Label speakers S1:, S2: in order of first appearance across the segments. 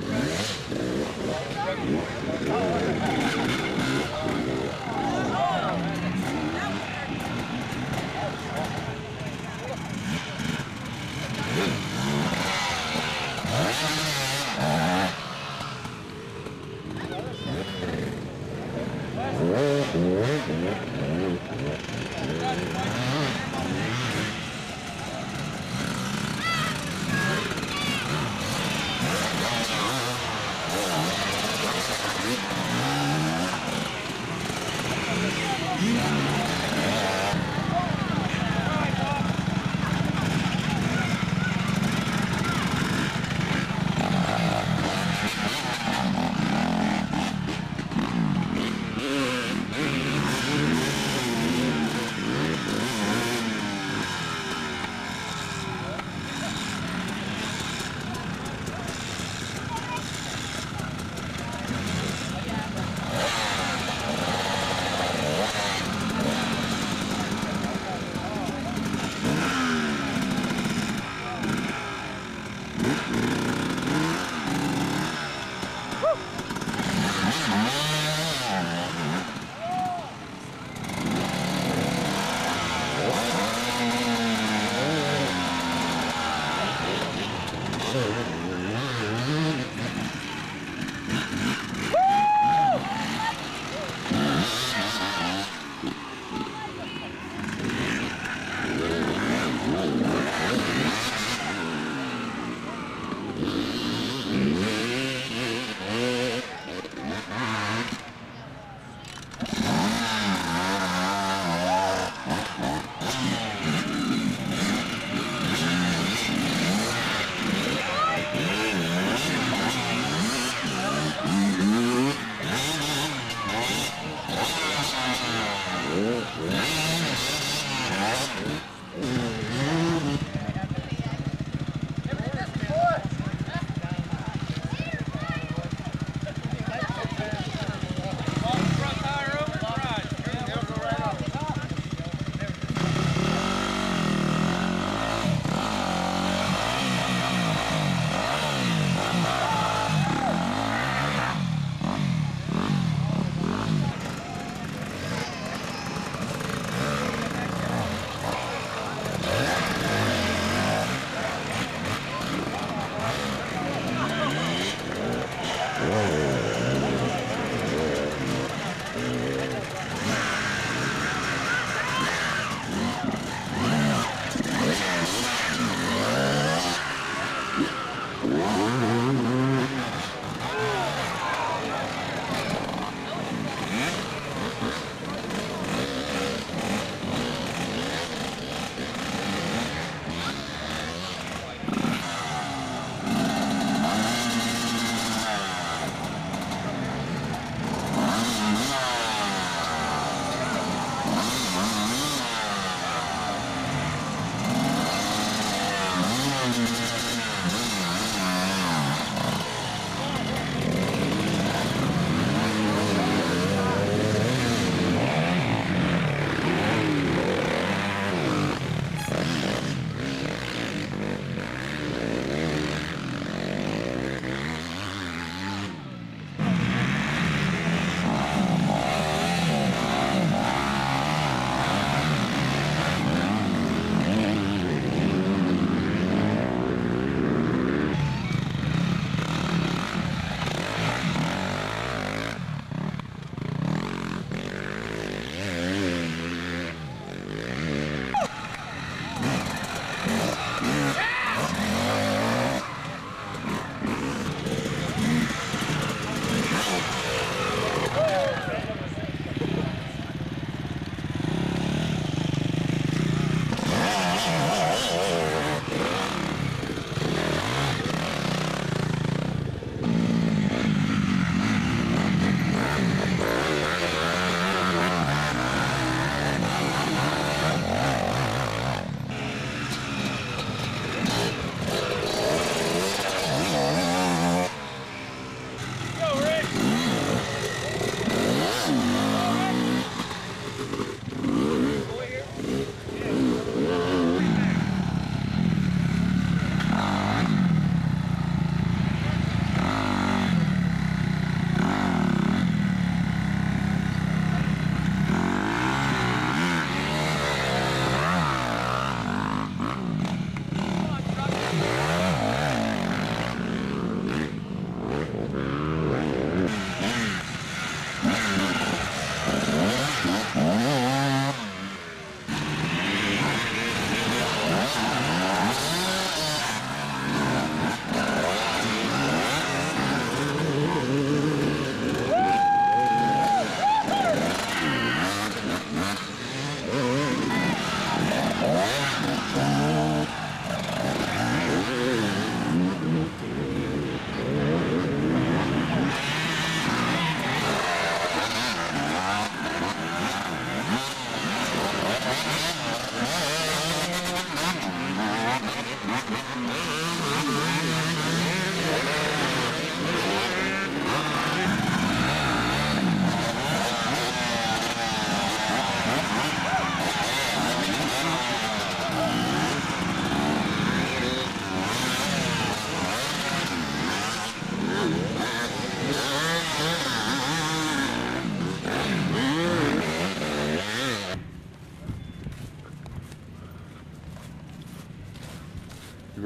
S1: Yeah. Yeah.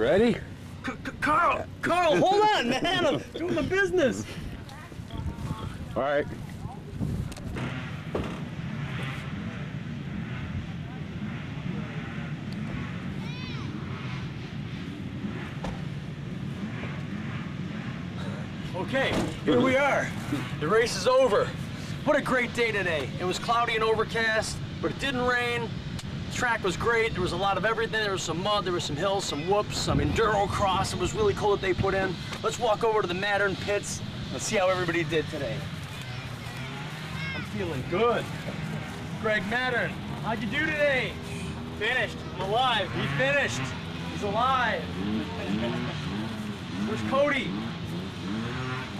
S1: Ready?
S2: Karl, Karl, hold on, man. I'm doing my business.
S1: All right.
S2: Okay, here we are. The race is over. What a great day today. It was cloudy and overcast, but it didn't rain. Track was great. There was a lot of everything. There was some mud, there was some hills, some whoops, some enduro cross. It was really cool that they put in. Let's walk over to the Mattern pits. Let's see how everybody did today. I'm feeling good. Greg Mattern, how'd you do today? Finished. I'm alive. He finished. He's alive. Where's Cody?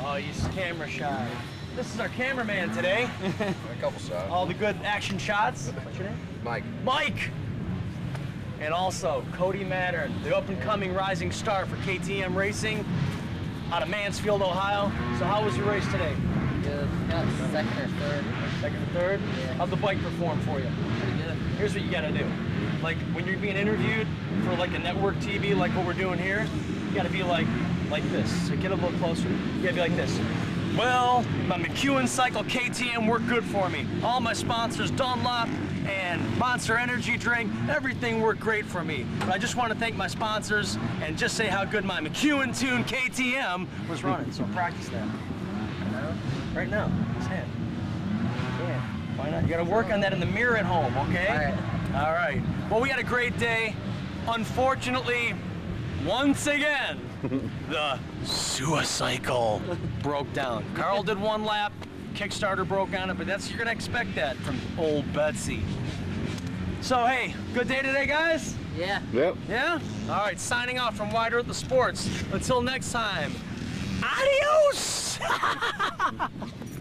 S2: Oh, he's camera shy. This is our cameraman today.
S3: A couple shots.
S2: All the good action shots. What's your name?
S3: Mike.
S2: Mike! And also Cody Mattern, the up and coming rising star for KTM Racing out of Mansfield, Ohio. So, how was your race today?
S4: Good. Got second or third.
S2: Second or third?
S4: Yeah.
S2: How'd the bike perform for you?
S4: Pretty good.
S2: Here's what you gotta do. Like when you're being interviewed for like a network TV, like what we're doing here, you gotta be like like this. So get a little closer. You gotta be like this. Well, my McEwen Cycle KTM worked good for me. All my sponsors, Dunlop and Monster Energy Drink, everything worked great for me. But I just want to thank my sponsors and just say how good my McEwen Tune KTM was running. So practice that. Right now, his hand. Yeah. Why not? You gotta work on that in the mirror at home, okay?
S4: All right.
S2: All right. Well, we had a great day. Unfortunately, once again, the suicycle broke down. Karl did one lap, Kickstarter broke on it, but that's you're gonna expect that from old Betsy. So hey, good day today, guys.
S4: Yeah.
S1: Yep.
S2: Yeah. All right. Signing off from Wide Earth of Sports. Until next time. Adios.